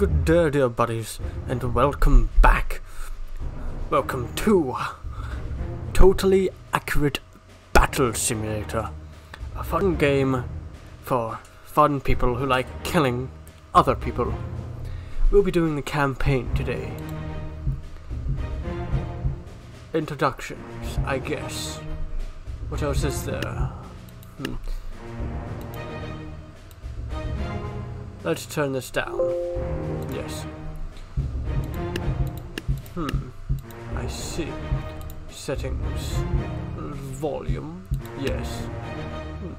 Good day, dear buddies, and welcome back. Welcome to Totally Accurate Battle Simulator, a fun game for fun people who like killing other people. We'll be doing the campaign today. Introductions, I guess. What else is there? Hmm. Let's turn this down. Yes. Hmm. I see. Settings. Volume. Yes. Hmm.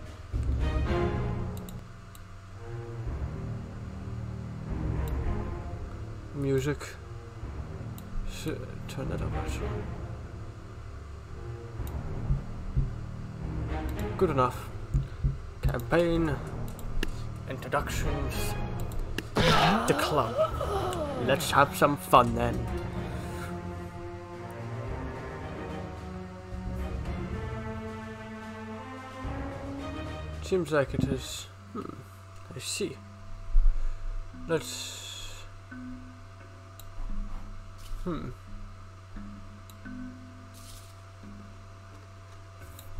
Music. Turn that up actually. Good enough. Campaign. Introductions. The club. Let's have some fun then. Seems like it is. Hmm. I see. Let's. Hmm.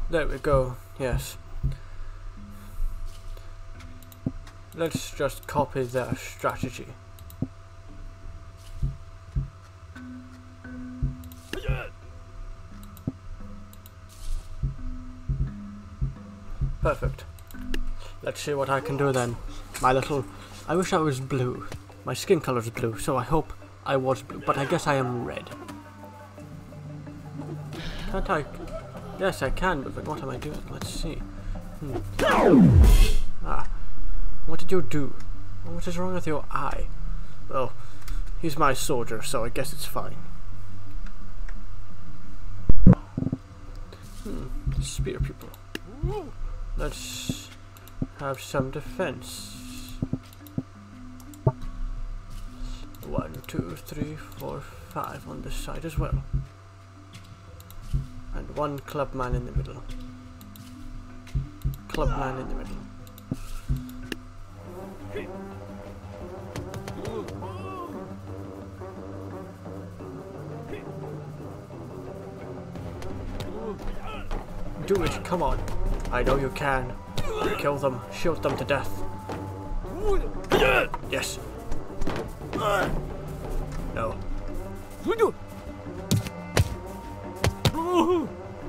There we go. Yes. Let's just copy their strategy. Perfect. Let's see what I can do then. My little... I wish I was blue. My skin color is blue, so I hope I was blue, but I guess I am red. Can't I... Yes, I can, but what am I doing? Let's see. Hmm. Ah. What did you do? What is wrong with your eye? Well, he's my soldier, so I guess it's fine. Hmm. Spear people. Let's have some defense. One, two, three, four, five on this side as well. And one clubman in the middle. Clubman in the middle. Do it, come on. I know you can. Kill them, shoot them to death. Yes. No.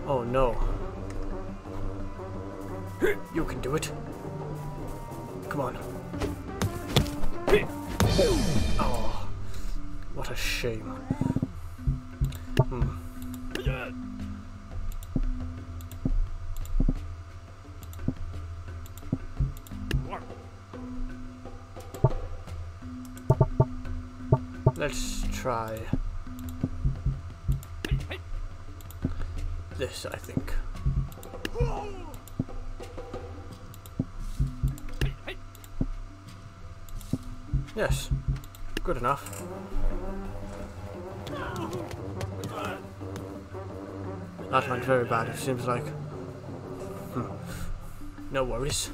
Oh no. You can do it. Yes, good enough. That went very bad, it seems like. Hmm. No worries.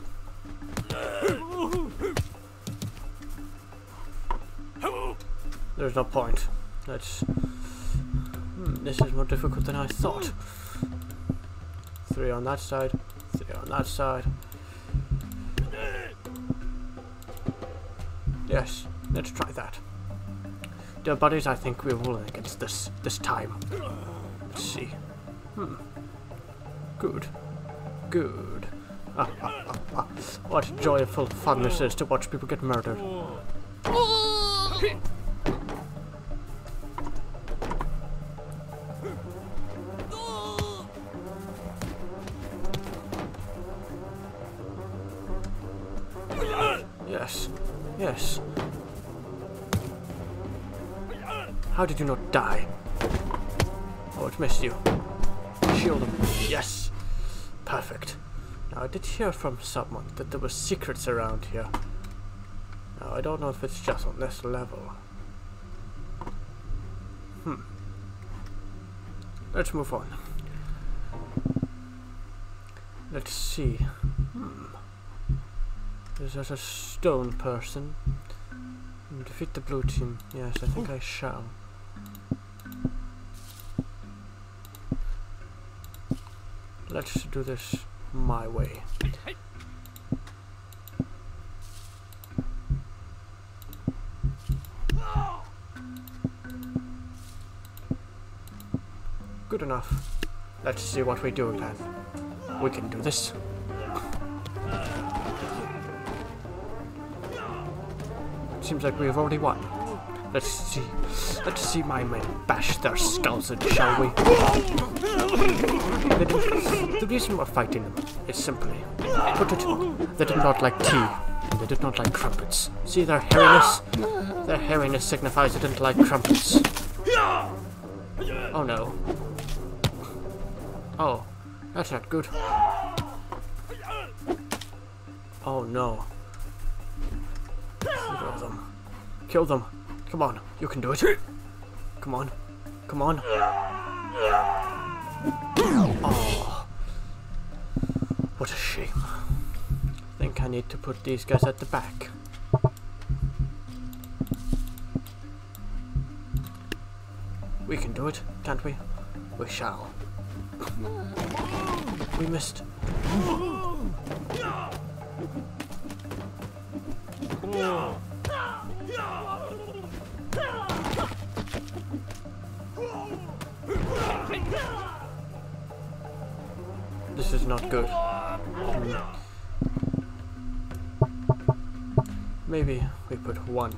There's no point. That's... Hmm, this is more difficult than I thought. Three on that side, three on that side. Yes, let's try that. Dear buddies, I think we're rolling against this this time. Let's see. Hmm. Good. Good. Ah, ah, ah, ah. What joyful fun this is to watch people get murdered. die? Oh, it missed you. Shield him. Yes. Perfect. Now, I did hear from someone that there were secrets around here. Now, I don't know if it's just on this level. Hmm. Let's move on. Let's see. Hmm. Is that a stone person? Defeat the blue team. Yes, I think I shall. Let's do this my way. Good enough. Let's see what we do then. We can do this. Seems like we've already won. Let's see. Let's see my men bash their skulls in, shall we? The, reason we're fighting them is simply, put it, they did not like tea, and they did not like crumpets. See their hairiness? Their hairiness signifies they didn't like crumpets. Oh no. Oh, that's not good. Oh no. Kill them. Kill them. Come on, you can do it. Come on. Come on. Oh. What a shame. I think I need to put these guys at the back. We can do it, can't we? We shall. We missed. This not good. Hmm. Maybe we put one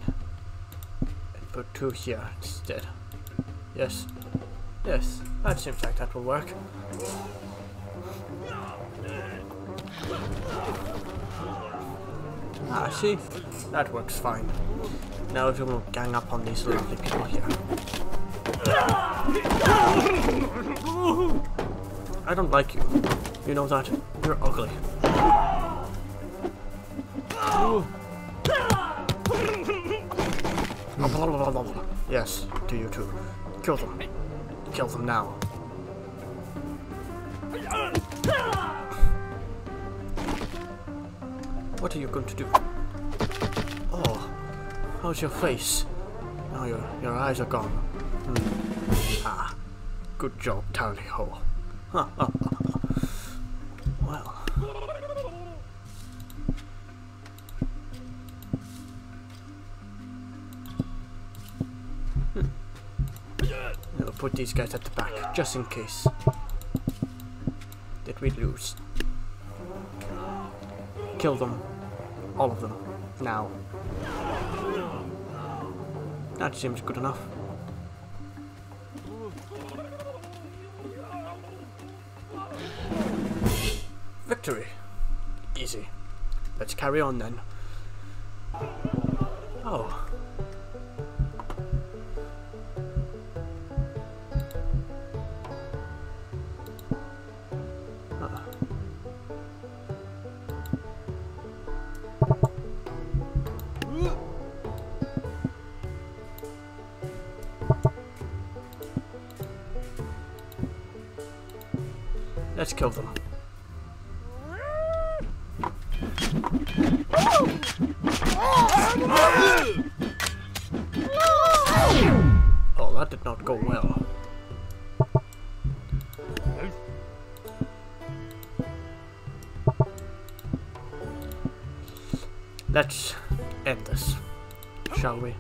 and put two here instead. Yes. Yes, that seems like that will work. Ah, see? That works fine. Now if you will gang up on these lovely people here. I don't like you. You know that? You're ugly. Yes, to you too. Kill them. Kill them now. What are you going to do? Oh, how's your face? Now your your eyes are gone. Hmm. Ah, good job, Tally Ho. well. Put these guys at the back, just in case. That we lose. Kill them. All of them. Now. That seems good enough. Victory. Easy. Let's carry on then. Oh. Kill them. Oh, that did not go well. Let's end this, shall we?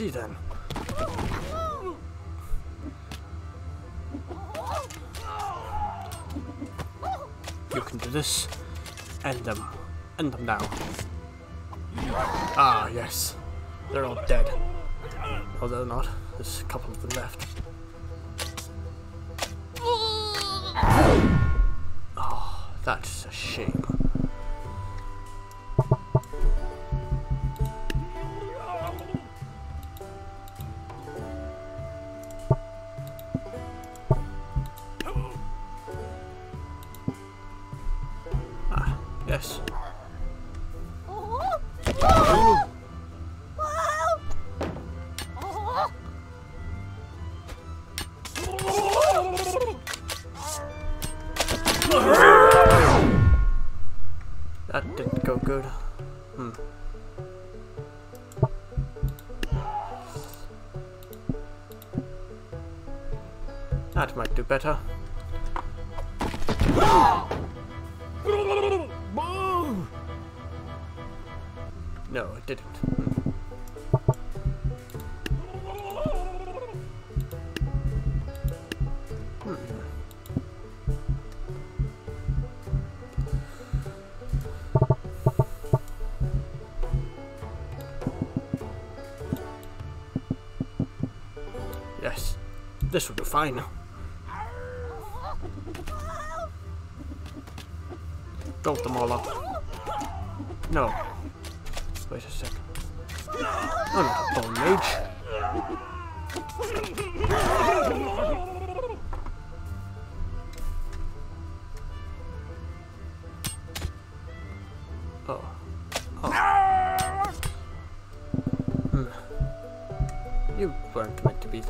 See then. You can do this. End them. End them now. Ah, yes. They're all dead. Oh, they're not. There's a couple of them left. Oh, that's a shame. That didn't go good. Hmm. That might do better. No, it didn't. Yes, this will be fine. Built them all up. No. Wait a second. I'm not a bone mage.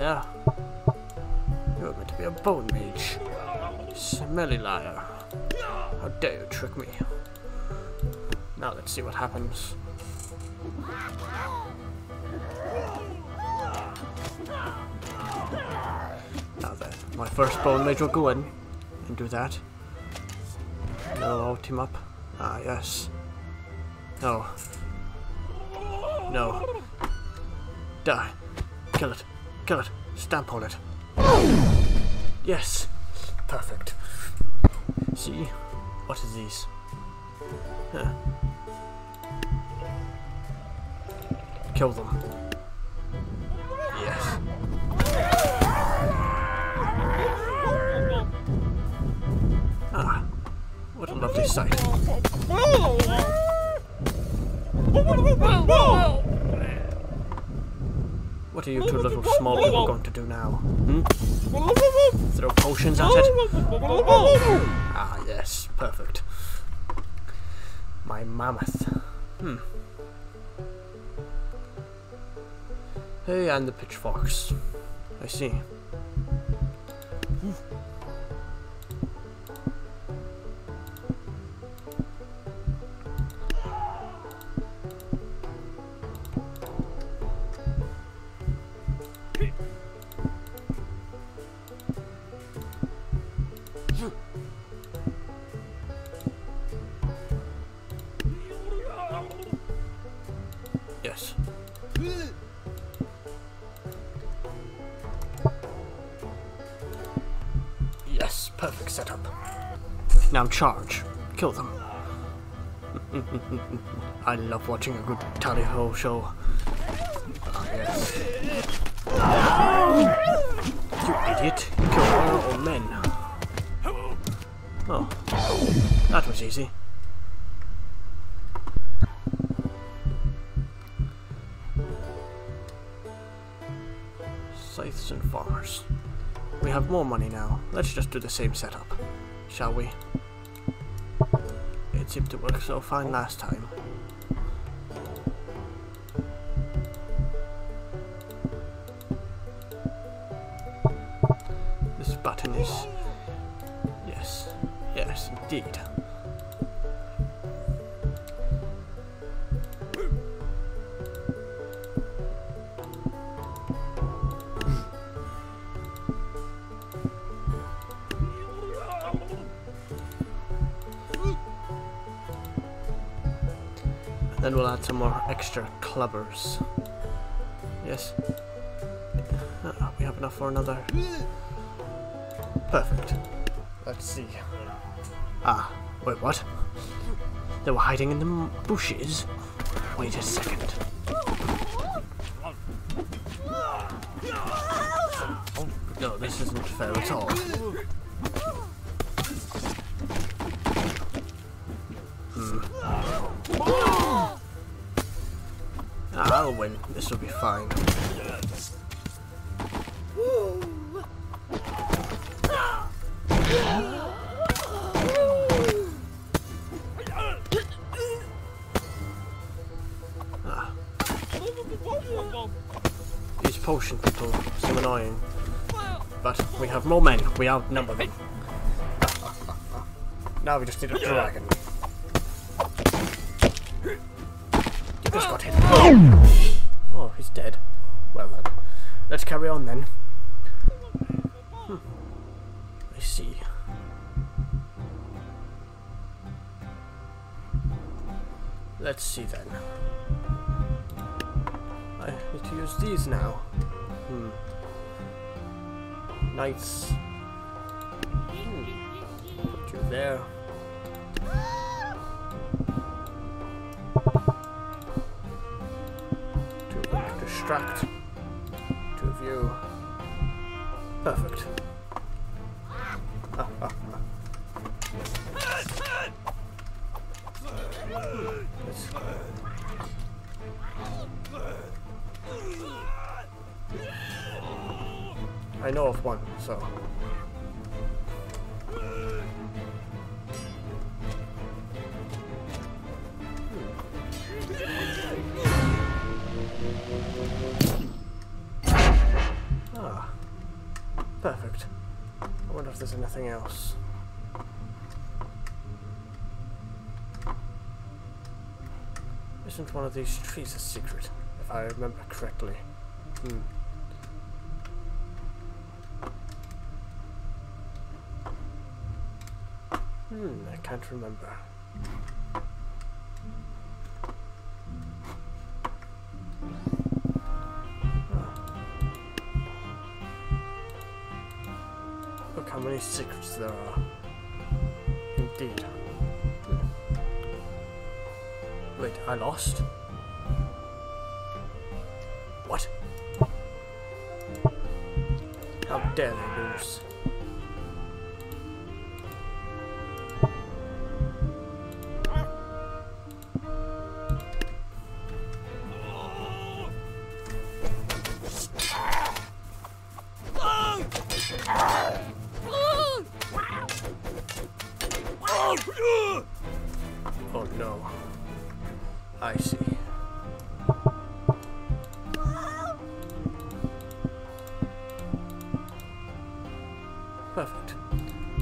There. You were meant to be a bone mage. Smelly liar. How dare you trick me? Now let's see what happens. Now then, my first bone mage will go in and do that. And they'll all team up. Ah, yes. No. No. Die. Kill it. Kill it. Stamp on it. Yes. Perfect. See? What is these? Huh. Kill them. Yes. Ah. What a lovely sight. What are you two little small people going to do now? Hmm? Throw potions at it? Ah, yes, perfect. My mammoth. Hmm. Hey, and the pitchforks. I see. Now charge. Kill them. I love watching a good tally ho show. Ah, yes. You idiot. Killed our own men. Oh. That was easy. Scythes and farmers. We have more money now. Let's just do the same setup, shall we? Seemed to work so fine last time. Then we'll add some more extra clubbers. Yes. Uh, we have enough for another. Perfect. Let's see. Ah, wait, what? They were hiding in the bushes? Wait a second. No, this isn't fair at all. fine. Ah. These potion people seem annoying. But we have more men, we outnumber them. Now we just need a dragon. You just got hit. Dead. Well then. Let's carry on then. Hmm. I see. Let's see then. I need to use these now. Hmm. Knights. Hmm. Put you there. To. Two of you. Perfect. I know of one, so. Perfect. I wonder if there's anything else. Isn't one of these trees a secret, if I remember correctly? Hmm. Hmm, I can't remember. Wait, I lost? What? How dare they lose?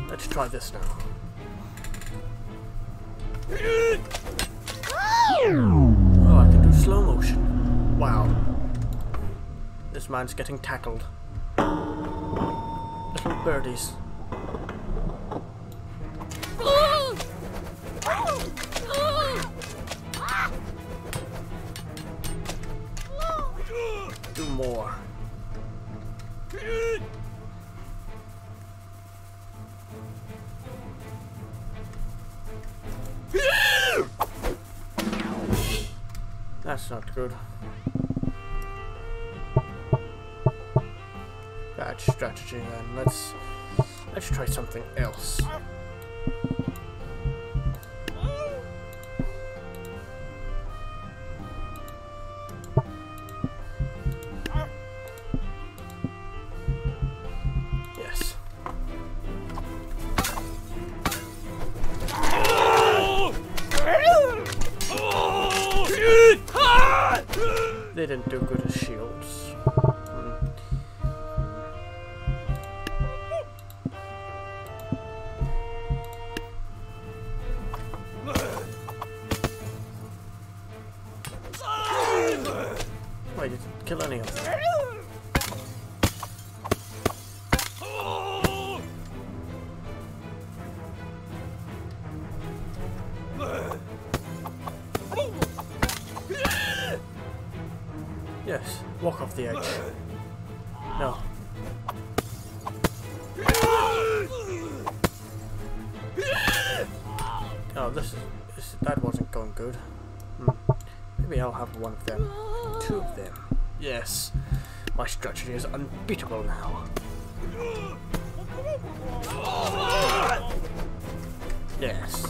Let's try this now. Oh, I can do slow motion. Wow. This man's getting tackled. Little birdies. Do more. Good. Bad strategy then. Let's let's try something else. Why did you kill any of them? Yes, walk off the edge. No. Oh, this is this, that wasn't going good. Hmm. Maybe I'll have one of them two of them. Yes, my strategy is unbeatable now. Yes.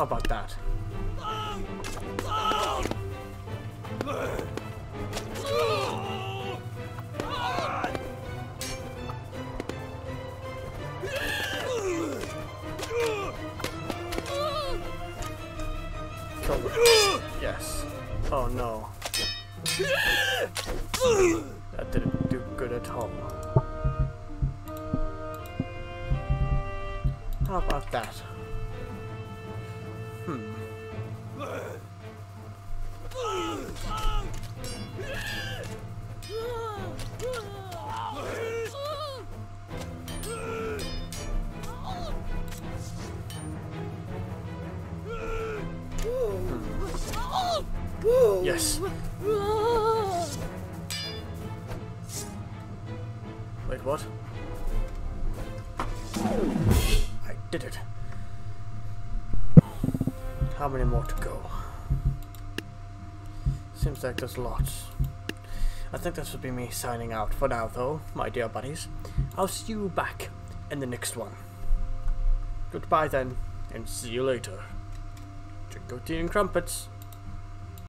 How about that? Yes. Oh no. That didn't do good at all. How about that? Yes. Wait, what? I did it. How many more to go? Seems like there's lots. I think this would be me signing out for now, though, my dear buddies. I'll see you back in the next one. Goodbye then, and see you later. Drink tea and crumpets.